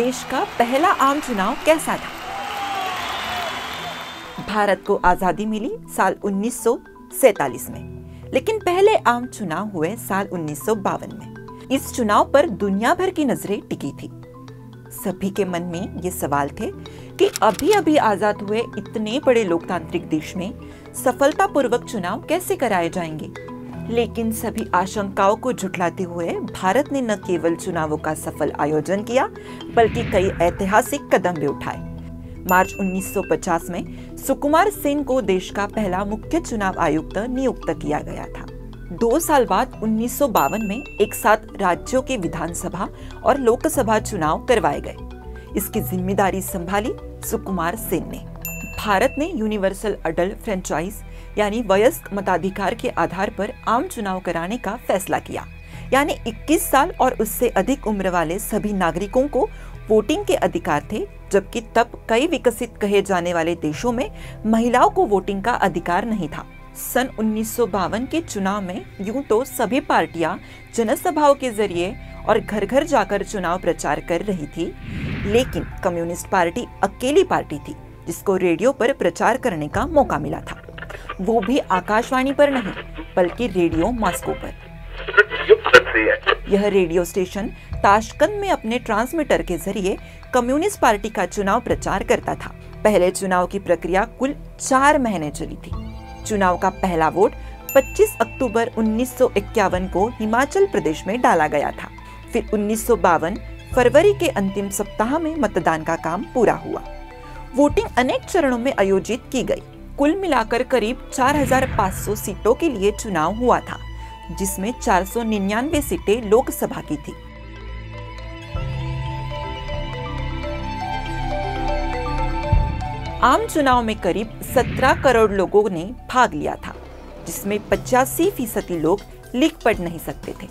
देश का पहला आम चुनाव कैसा था? भारत को आज़ादी मिली साल उन्नीस में, लेकिन पहले आम चुनाव हुए साल उन्नीस सौ बावन में। इस चुनाव पर दुनिया भर की नज़रें टिकी थी। सभी के मन में ये सवाल थे कि अभी अभी आज़ाद हुए इतने बड़े लोकतांत्रिक देश में सफलतापूर्वक चुनाव कैसे कराए जाएँगे? लेकिन सभी आशंकाओं को झुठलाते हुए भारत ने न केवल चुनावों का सफल आयोजन किया, बल्कि कई ऐतिहासिक कदम भी उठाए। मार्च 1950 में सुकुमार सेन को देश का पहला मुख्य चुनाव आयुक्त नियुक्त किया गया था। दो साल बाद उन्नीस सौ बावन में एक साथ राज्यों के विधानसभा और लोकसभा चुनाव करवाए गए। इसकी ज़िम्मेदारी संभाली सुकुमार सेन ने। भारत ने यूनिवर्सल अडल्ट फ्रेंचाइज यानी वयस्क मताधिकार के आधार पर आम चुनाव कराने का फैसला किया। यानी 21 साल और उससे अधिक उम्र वाले सभी नागरिकों को वोटिंग के अधिकार थे, जबकि तब कई विकसित कहे जाने वाले देशों में महिलाओं को वोटिंग का अधिकार नहीं था। सन उन्नीस सौ बावन के चुनाव में यूँ तो सभी पार्टियाँ जनसभाओं के ज़रिए और घर घर जाकर चुनाव प्रचार कर रही थी, लेकिन कम्युनिस्ट पार्टी अकेली पार्टी थी। जिसको रेडियो पर प्रचार करने का मौका मिला था। वो भी आकाशवाणी पर नहीं, बल्कि रेडियो मास्को पर। यह रेडियो स्टेशन ताशकंद में अपने ट्रांसमीटर के ज़रिए कम्युनिस्ट पार्टी का चुनाव प्रचार करता था। पहले चुनाव की प्रक्रिया कुल चार महीने चली थी। चुनाव का पहला वोट 25 अक्टूबर उन्नीस सौ इक्यावन को हिमाचल प्रदेश में डाला गया था। फिर उन्नीस सौ बावन फरवरी के अंतिम सप्ताह में मतदान का काम पूरा हुआ। वोटिंग अनेक चरणों में आयोजित की गई। कुल मिलाकर करीब 4,500 सीटों के लिए चुनाव हुआ था जिसमें 499 सीटें लोकसभा की थी। आम चुनाव में करीब 17 करोड़ लोगों ने भाग लिया था जिसमें पचासी फ़ीसदी लोग लिख पढ़ नहीं सकते थे।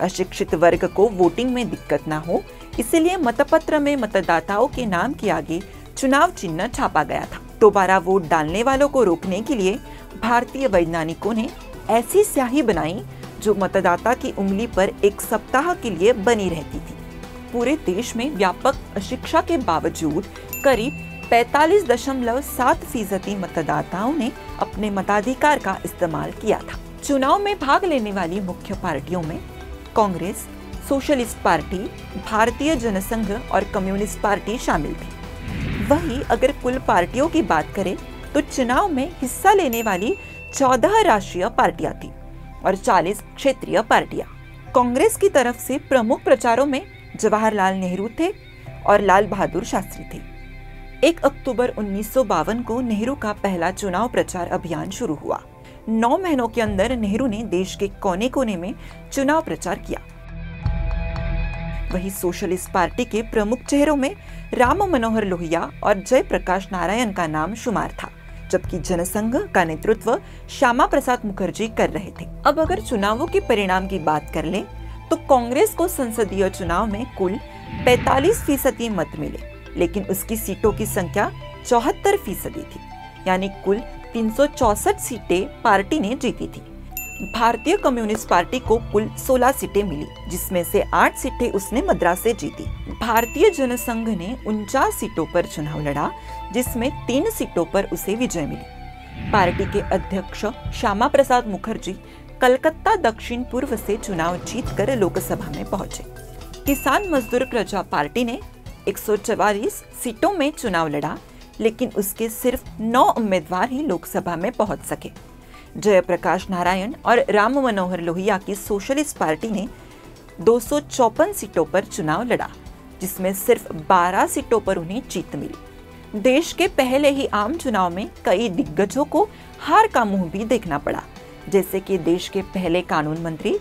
अशिक्षित वर्ग को वोटिंग में दिक्कत न हो इसलिए मतपत्र में मतदाताओं के नाम के आगे चुनाव चिन्ह छापा गया था। दोबारा वोट डालने वालों को रोकने के लिए भारतीय वैज्ञानिकों ने ऐसी स्याही बनाई जो मतदाता की उंगली पर एक सप्ताह के लिए बनी रहती थी। पूरे देश में व्यापक अशिक्षा के बावजूद करीब 45.7 फ़ीसदी मतदाताओं ने अपने मताधिकार का इस्तेमाल किया था। चुनाव में भाग लेने वाली मुख्य पार्टियों में कांग्रेस, सोशलिस्ट पार्टी, भारतीय जनसंघ और कम्युनिस्ट पार्टी शामिल थी। वही अगर कुल पार्टियों की बात करें तो चुनाव में हिस्सा लेने वाली चौदह राष्ट्रीय पार्टियाँ थी और 40 क्षेत्रीय पार्टियाँ। कांग्रेस की तरफ़ से प्रमुख प्रचारों में जवाहरलाल नेहरू थे और लाल बहादुर शास्त्री थे। एक अक्टूबर उन्नीस सौ बावन को नेहरू का पहला चुनाव प्रचार अभियान शुरू हुआ। नौ महीनों के अंदर नेहरू ने देश के कोने कोने में चुनाव प्रचार किया। वही सोशलिस्ट पार्टी के प्रमुख चेहरों में राम मनोहर लोहिया और जयप्रकाश नारायण का नाम शुमार था, जबकि जनसंघ का नेतृत्व श्यामा प्रसाद मुखर्जी कर रहे थे। अब अगर चुनावों के परिणाम की बात कर ले तो कांग्रेस को संसदीय चुनाव में कुल 45 फ़ीसदी मत मिले, लेकिन उसकी सीटों की संख्या चौहत्तर फ़ीसदी थी, यानी कुल तीन सीटें पार्टी ने जीती थी। भारतीय कम्युनिस्ट पार्टी को कुल 16 सीटें मिली, जिसमें से 8 सीटें उसने मद्रास से जीती। भारतीय जनसंघ ने उनचास सीटों पर चुनाव लड़ा, जिसमें तीन सीटों पर उसे विजय मिली। पार्टी के अध्यक्ष श्यामा प्रसाद मुखर्जी कलकत्ता दक्षिण पूर्व से चुनाव जीतकर लोकसभा में पहुँचे। किसान मजदूर प्रजा पार्टी ने एक सीटों में चुनाव लड़ा, लेकिन उसके सिर्फ़ नौ उम्मीदवार ही लोकसभा में पहुँच सके। जयप्रकाश नारायण और राम मनोहर लोहिया की सोशलिस्ट पार्टी ने दो सीटों पर चुनाव लड़ा, जिसमें सिर्फ़ 12 सीटों पर उन्हें जीत मिली। देश के पहले ही आम चुनाव में कई दिग्गजों को हार का मुँह भी देखना पड़ा, जैसे कि देश के पहले कानून मंत्री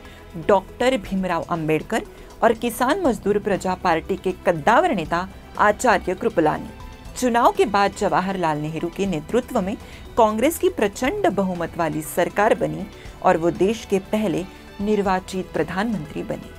डॉक्टर भीमराव अंबेडकर और किसान मजदूर प्रजा पार्टी के कद्दावर नेता आचार्य कृपलानी। चुनाव के बाद जवाहरलाल नेहरू के नेतृत्व में कांग्रेस की प्रचंड बहुमत वाली सरकार बनी और वो देश के पहले निर्वाचित प्रधानमंत्री बने।